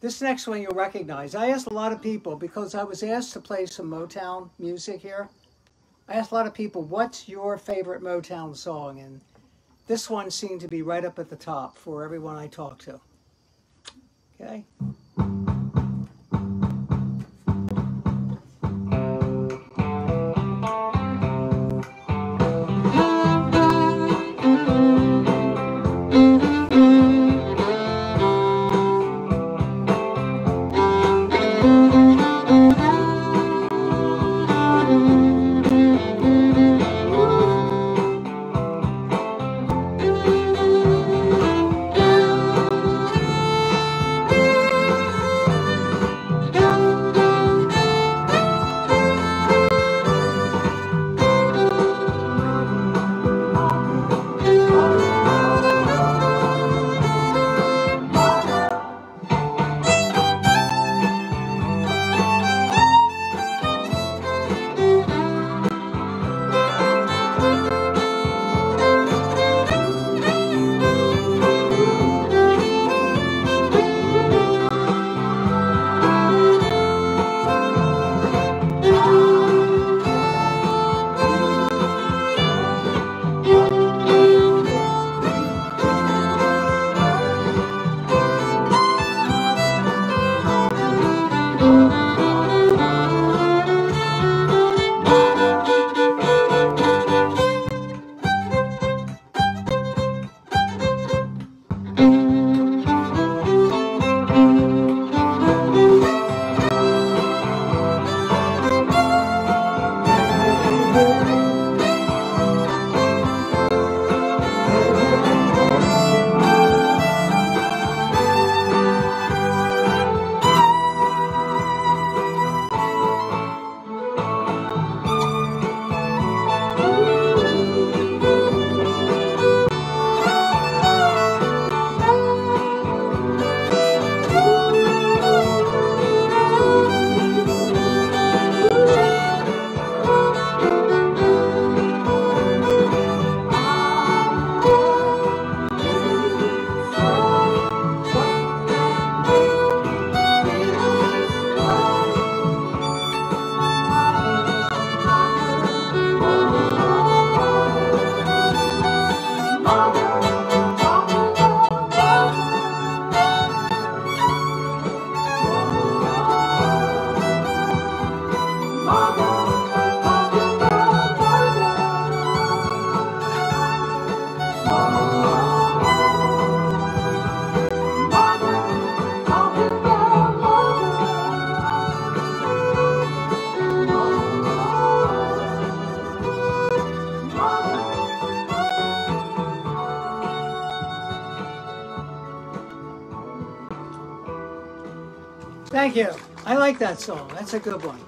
This next one you'll recognize. I asked a lot of people because I was asked to play some Motown music here. I asked a lot of people, what's your favorite Motown song? And this one seemed to be right up at the top for everyone I talked to. Okay. Thank you. I like that song. That's a good one.